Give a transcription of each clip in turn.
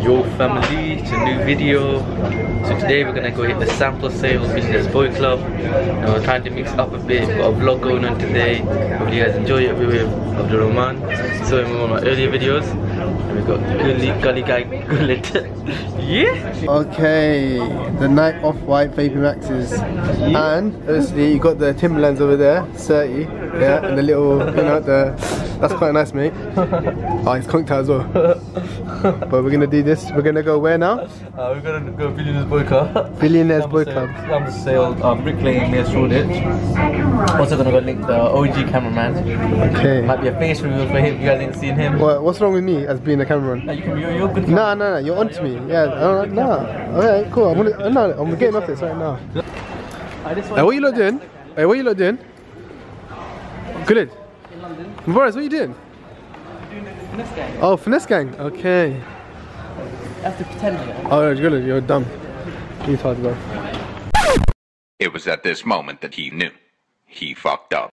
Yo family, it's a new video. So today we're gonna go hit the sample sale Billionaires Boy Club. Know, we're trying to mix up a bit, got a vlog going on today. Hope you guys enjoy it. We're with Abdul Rahman. So in one of my earlier videos. And we got Gully, Gully Guy Gullet. yeah! Okay, the Nike Off-White Vapor Maxes. And obviously you got the Timberlands over there, 30. Yeah, and the little, you know, the that's quite nice, mate. Oh, it's conked out as well. but we're gonna do this. We're gonna go where now? Uh, we're gonna go Billionaires Boy Club. Billionaires Boy Club. Sample sale, um, Brick Lane near Shoreditch. Also gonna go link the OG cameraman. Okay. Might be a face reveal for him, you guys ain't seen him. What, what's wrong with me as being a cameraman? No, you can, you're, you're good. No, no, no, you're onto me. Yeah, uh, no. Okay, cool. I'm gonna, no, I'm getting off this right now. Hey, what you lot doing? Hey, what you lot doing? Good. Boris, what are you doing? Finesse gang. Oh, finesse gang. Okay. You have to pretend yeah. Oh, good. You're dumb. You talk bro. It was at this moment that he knew. He fucked up.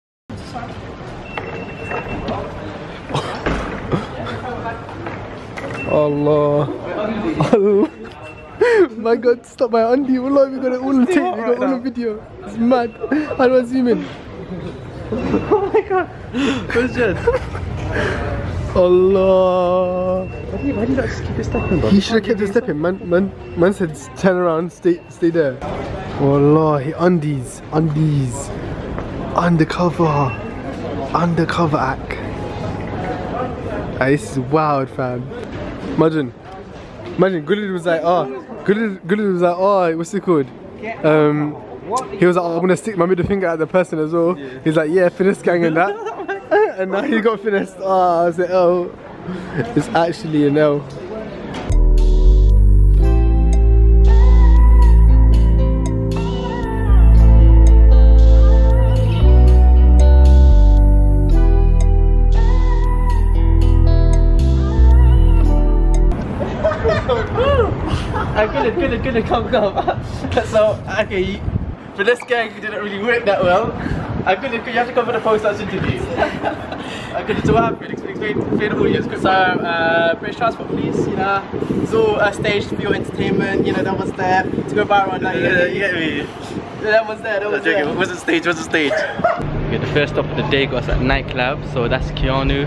Allah. Allah. My God, stop my undie. Wallah, we got it all on tape. We got all on video. It's mad. How do I zoom in? Oh my god. Question. Allah. Why do you, why do you not just keep it stepping, bro? He should have kept it stepping. Man, man, man said turn around, stay, stay there. Wallah, he undies, undies, undercover, undercover act. Ah, this is wild, fam. Imagine, imagine. Gulid was like, oh, Gulid, Gulid was like, oh, what's it called? Um, he was like, oh, I'm gonna stick my middle finger at the person as well. He's like, yeah, finesse gang and that. and now he got finessed. Oh, I was like, oh, it's actually an L. Couldn't, couldn't, couldn't come, come. so, okay, for this gang, it didn't really work that well. I couldn't, you have to come for the post-match interview. I couldn't, so what happened? Explain, explain, the audience. So, uh, British Transport Police, you know, it's all uh, staged for your entertainment, you know, that was there to go viral on that. Yeah, you get me? That was there, that was there. what's the stage, what's the stage? Okay, the first stop of the day got us at Nike Lab, so that's Keanu.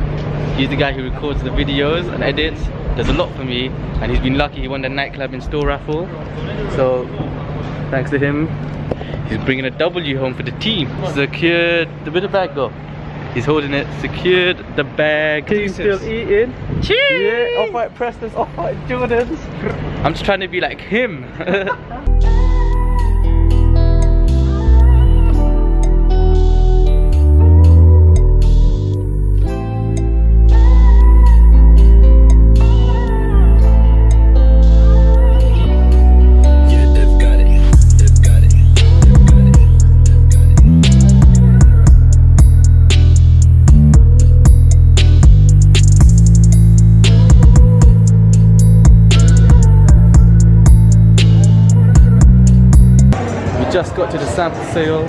He's the guy who records the videos and edits, does a lot for me, and he's been lucky he won the Nike Lab in store raffle. So, thanks to him, he's bringing a W home for the team. Secured, the bit of bag go. He's holding it, secured the bag. He's still eating. Cheers! Yeah, off-white Prestos, off-white Jordans. I'm just trying to be like him. just got to the sample sale.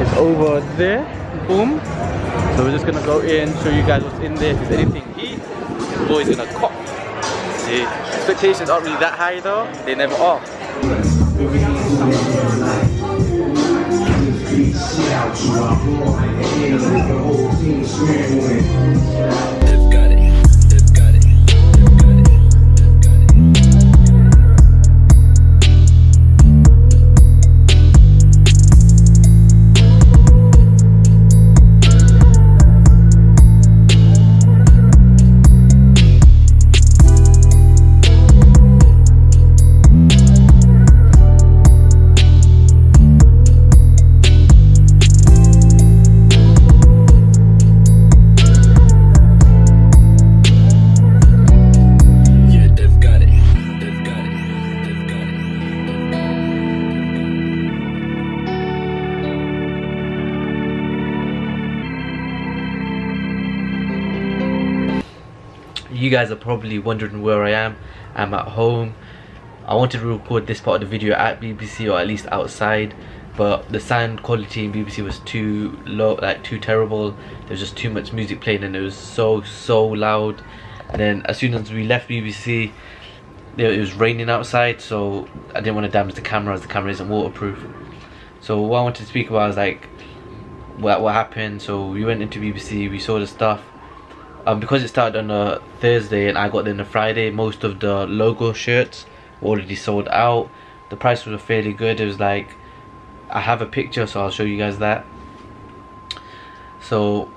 It's over there. Boom. So we're just gonna go in, show you guys what's in there. If there's anything heat, the boy's gonna cop. See, expectations aren't really that high though. They never are. They've got it. Guys are probably wondering where I am. I'm at home. I wanted to record this part of the video at BBC or at least outside but the sound quality in BBC was too low like too terrible there was just too much music playing and it was so so loud and then as soon as we left BBC it was raining outside, so I didn't want to damage the camera as the camera isn't waterproof. So what I wanted to speak about is like what what happened. So we went into BBC, we saw the stuff. Um, because it started on a Thursday and I got on a Friday, most of the logo shirts were already sold out. The price was fairly good. It was like I have a picture, so I'll show you guys that. So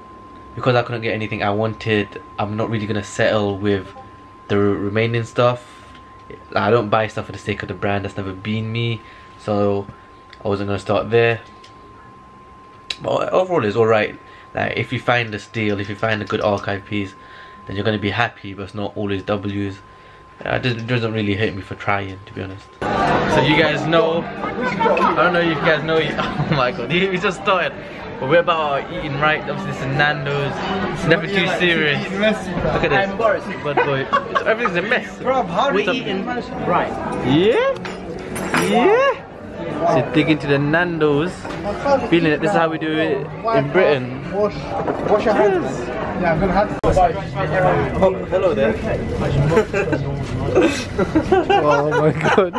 because I couldn't get anything I wanted, I'm not really gonna settle with the remaining stuff. I don't buy stuff for the sake of the brand. That's never been me. So I wasn't gonna start there. But overall, it's all right. Like if you find a steal, if you find a good archive piece, then you're gonna be happy. But it's not always W's. Uh, it doesn't, doesn't really hurt me for trying, to be honest. So you guys know, I don't know if you guys know. Oh my god, we just started. But we're about our eating right. Obviously, this is Nando's. It's never too serious. Look at this. I'm Boris. But boy, it's- everything's a mess. We're eating right. Yeah? Yeah? So dig into the Nando's. Feeling it. This is how we do it in Britain. Wash, wash your hands. Yeah, I'm gonna have to. Oh, hello there. Oh my god.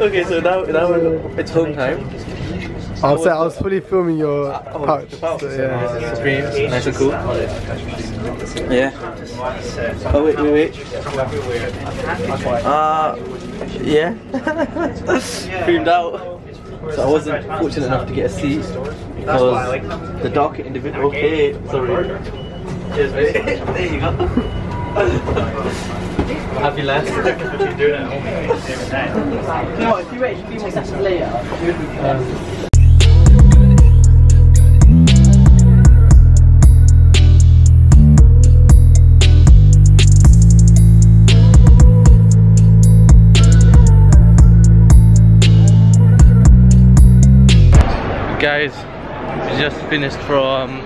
okay, so now, now it's home time. I was, I was fully filming your pouch. pouch, so, yeah. Supreme, nice and cool. Yeah. Oh wait, wait, wait. Uh, yeah. Creamed out. So I wasn't fortunate enough to get a seat because the darker individual. Okay, sorry. Cheers, mate. there you go. Happy last. No, if you wait a few more later, guys we just finished from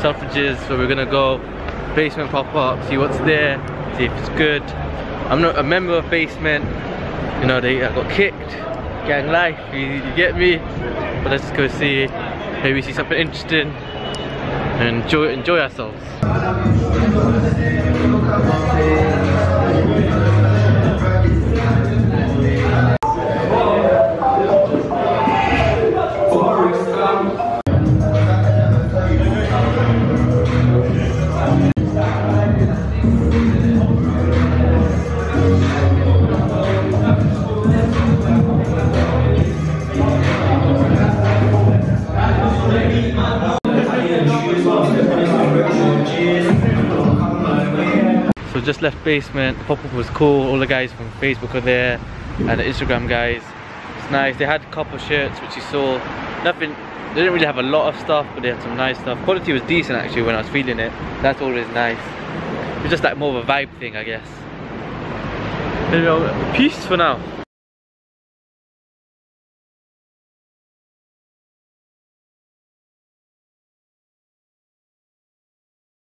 Selfridges so we're gonna go basement pop up see what's there see if it's good. I'm not a member of basement. You know they I got kicked. Gang life you, you get me? But let's go see maybe see something interesting and enjoy enjoy ourselves So just left basement, the pop-up was cool, all the guys from Facebook are there, and the Instagram guys. It's nice, they had couple shirts which you saw, nothing, they didn't really have a lot of stuff, but they had some nice stuff. Quality was decent actually when I was feeling it, that's always nice. It's just like more of a vibe thing I guess. Peace for now.